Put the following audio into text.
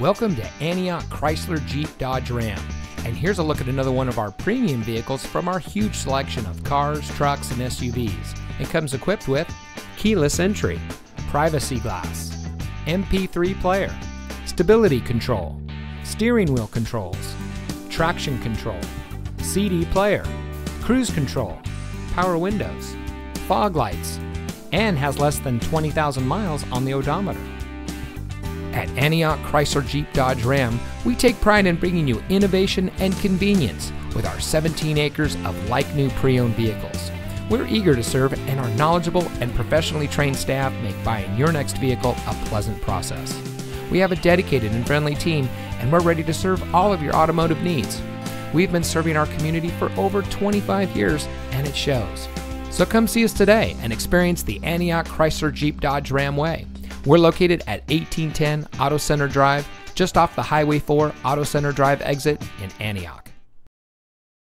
Welcome to Antioch Chrysler Jeep Dodge Ram. And here's a look at another one of our premium vehicles from our huge selection of cars, trucks, and SUVs. It comes equipped with keyless entry, privacy glass, MP3 player, stability control, steering wheel controls, traction control, CD player, cruise control, power windows, fog lights, and has less than 20,000 miles on the odometer. At Antioch Chrysler Jeep Dodge Ram, we take pride in bringing you innovation and convenience with our 17 acres of like new pre owned vehicles. We're eager to serve, and our knowledgeable and professionally trained staff make buying your next vehicle a pleasant process. We have a dedicated and friendly team, and we're ready to serve all of your automotive needs. We've been serving our community for over 25 years, and it shows. So come see us today and experience the Antioch Chrysler Jeep Dodge Ram way. We're located at 1810 Auto Center Drive, just off the Highway 4 Auto Center Drive exit in Antioch.